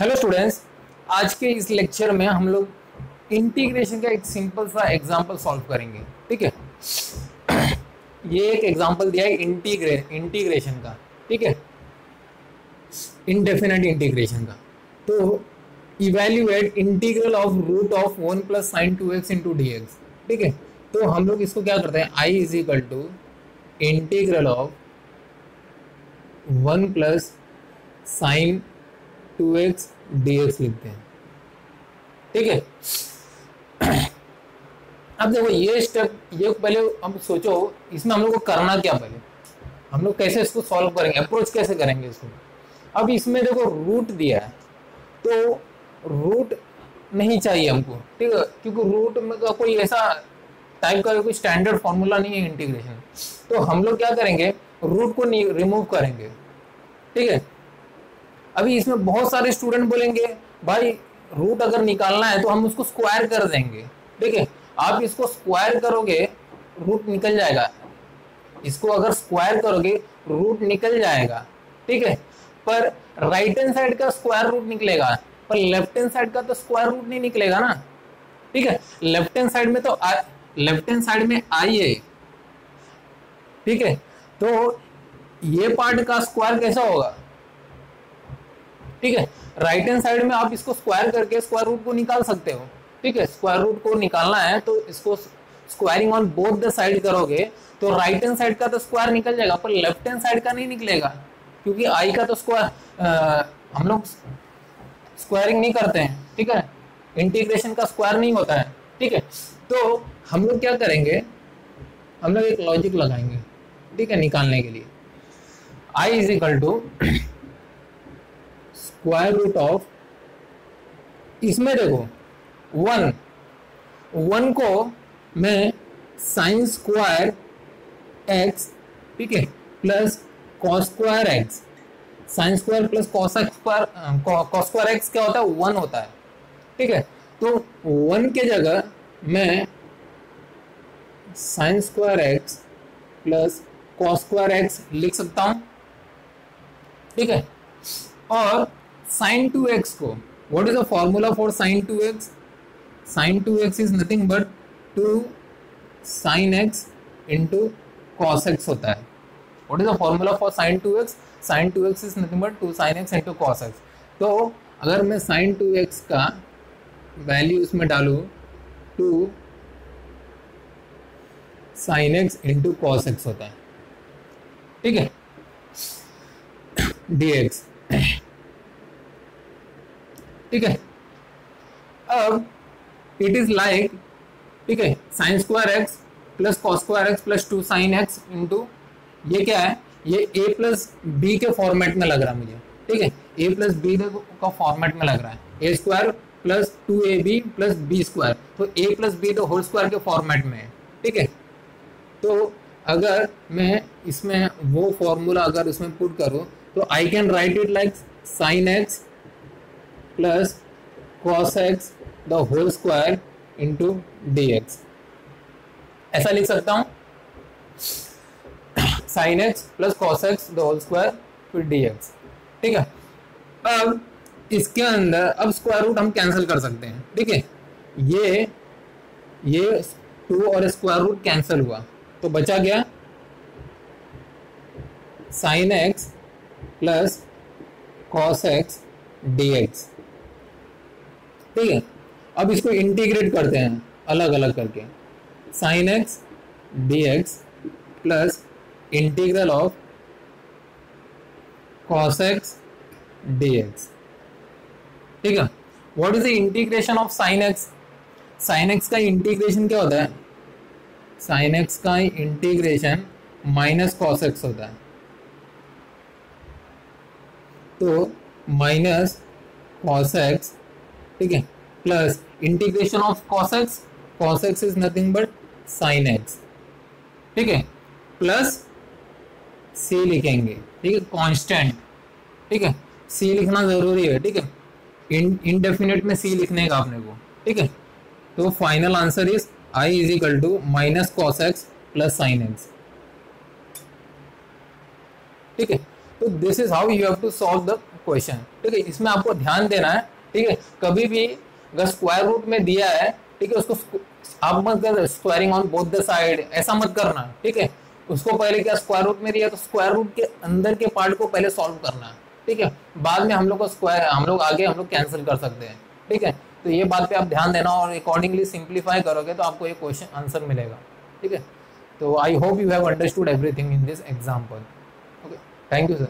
Hello students आज के इस लेक्चर में हम लोग इंटीग्रेशन का एक सिंपल सा एग्जांपल सॉल्व करेंगे, ठीक है? ये एक एग्जांपल दिया है इंटीग्रे इंटीग्रेशन का, ठीक है? इनडेफिनेट इंटीग्रेशन का। तो evaluate integral of root of one plus sine two x into d x ठीक है? तो हम लोग इसको क्या करते हैं? I is equal to integral of one plus sine two x d x लिखते हैं। ठीक है? अब देखो, ये स्टेप ये पहले हम सोचो, इसमें हम लोग को करना क्या पहले? हम लोग कैसे इसको सॉल्व करेंगे? अप्रोच कैसे करेंगे इसको? अब इसमें देखो रूट दिया है। तो रूट नहीं चाहिए हमको, ठीक है? क्योंकि रूट में का कोई ऐसा टाइप का कोई स्टैंडर्ड फॉर्मूला नहीं है इंटीग्रेशन तो हम लोग क्या करेंगे? रूट को रिमूव करेंगे। ठीक है? अभी इसमें बहुत सारे स्टूडेंट बोलेंगे, भाई रूट अगर निकालना है तो हम उसको स्क्वायर कर देंगे। ठीक है? आप इसको स्क्वायर करोगे रूट निकल जाएगा। इसको अगर स्क्वायर करोगे रूट निकल जाएगा। ठीक है? पर राइट हैंड साइड का स्क्वायर रूट निकलेगा, पर लेफ़्ट हैंड साइड का तो स्क्वायर रूट नहीं निकलेगा ना। ठीक है? लेफ़्ट हैंड साइड में तो लेफ़्ट हैंड साइड में आई है। ठीक है? तो ये पार्ट का स्क्वायर कैसा होगा? ठीक है? राइट हैंड साइड में आप इसको स्क्वायर करके स्क्वायर रूट को निकाल सकते हो। ठीक है? स्क्वायर रूट को निकालना है तो इसको squaring on both the side करोगे तो राइट हैंड साइड का तो स्क्वायर निकल जाएगा, पर लेफ़्ट हैंड साइड का नहीं निकलेगा। क्योंकि आई का तो स्क्वायर हम लोग स्क्वायरिंग नहीं करते हैं, ठीक है? इंटीग्रेशन का स्क्वायर नहीं होता है, ठीक है? तो हम लोग क्या करेंगे? हम लोग एक लॉजिक लगाएँगे, ठीक है? निकालने के लिए। I is equal to square root of इसमें देखो वन वन को मैं साइन स्क्वायर एक्स ठीक है plus cos square x sine square plus cos x square cos square x क्या होता है? वन होता है, ठीक है? तो वन के जगह मैं sine square x plus cos square x लिख सकता हूँ, ठीक है? और साइन टू एक्स को। What is the formula for sine two x sine two x is nothing but two sine x into cos x होता है। What is the formula for sine two x sine two x is nothing but two sine x into cos x तो अगर मैं sine two x का value इसमें डालू two sine x into cos x होता है। ठीक है? डी एक्स ठीक है? अब इट इज़ लाइक ठीक है? Sine square x plus cos square x plus two sine x into ये क्या है? ये ए प्लस बी के फॉर्मेट में लग रहा है मुझे, ठीक है? ए प्लस बी का फॉर्मेट में लग रहा है। A square plus two A B plus B square तो ए प्लस बी तो होल स्क्वायर के फॉर्मेट में है, ठीक है? तो अगर मैं इसमें वो फॉर्मूला अगर उसमें पुट करूँ तो I can write it like sine x plus cos x the whole square into d x ऐसा लिख सकता हूँ? Sine x plus cos x the whole square फिर एक्स ठीक है? अब इसके अंदर, अब स्क्वायर रूट हम कैंसिल कर सकते हैं। ठीक है? ये ये टू और स्क्वायर रूट कैंसिल हुआ। तो बचा गया sine x plus cos x d x ठीक है अब इसको इंटीग्रेट करते हैं अलग अलग करके। Sine x d x plus integral of cos x d x ठीक है? What is the integration of sine x sine x का इंटीग्रेशन क्या होता है? साइन एक्स का इंटीग्रेशन माइनस कॉस एक्स होता है। तो माइनस कॉस एक्स ठीक है। Plus integration of cos x cos x is nothing but sine x ठीक है। प्लस सी लिखेंगे। ठीक है कांस्टेंट ठीक है। सी लिखना ज़रूरी है, ठीक है। इनडेफिनेट में सी लिखने का आपने को। ठीक है। तो final answer is I is equal to minus cos x plus sine x ठीक है। तो this is how you have to solve the question ठीक है, इसमें आपको ध्यान देना है। ठीक है? कभी भी अगर स्क्वायर रूट में दिया है, ठीक है, उसको आप मत कर squaring on both the side ऐसा मत करना, ठीक है? उसको पहले क्या स्क्वायर रूट में दिया तो स्क्वायर रूट के अंदर के पार्ट को पहले सॉल्व करना है ठीक है? बाद में हम लोग को स्क्वायर हम लोग आगे हम लोग कैंसिल कर सकते हैं, ठीक है? तो ये बात पे आप ध्यान देना और अकॉर्डिंगली सिंप्लीफाई करोगे तो आपको ये क्वेश्चन आंसर मिलेगा, ठीक है? तो I hope you have understood everything in this example okay thank you sir